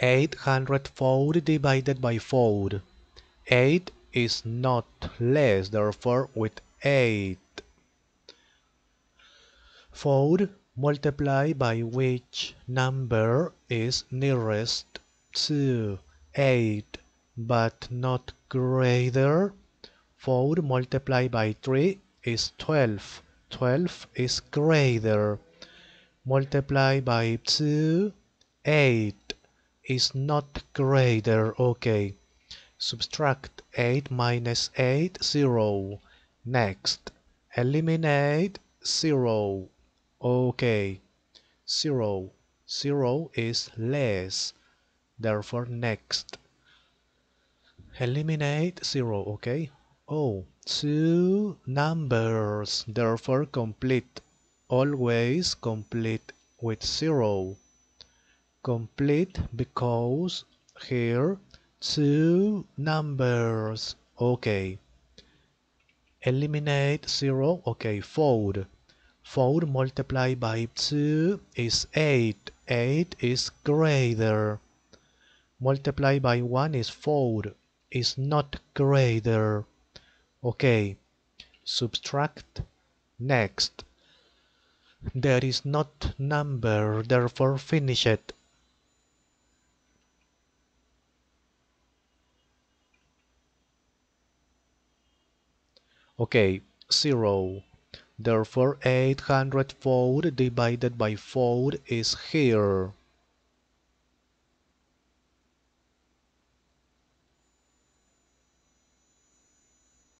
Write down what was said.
804 divided by 4. 8 is not less, therefore with 8. 4 multiplied by which number is nearest to 8 but not greater. 4 multiplied by 3 is 12. 12 is greater. Multiplied by 2, 8 is not greater. Okay. Subtract 8 minus 8, 0. Next, eliminate 0. Okay. 0. 0 is less. Therefore, next. Eliminate 0. Okay. Oh, two numbers. Therefore, complete. Always complete with 0 complete because here two numbers. Okay. Eliminate 0 okay 4 4 multiplied by 2 is 8 8 is greater. Multiplied by 1 is 4 is not greater. Okay. Subtract. Next. There is not number. Therefore finish it Okay, 0. Therefore 800 fold divided by 4 is here.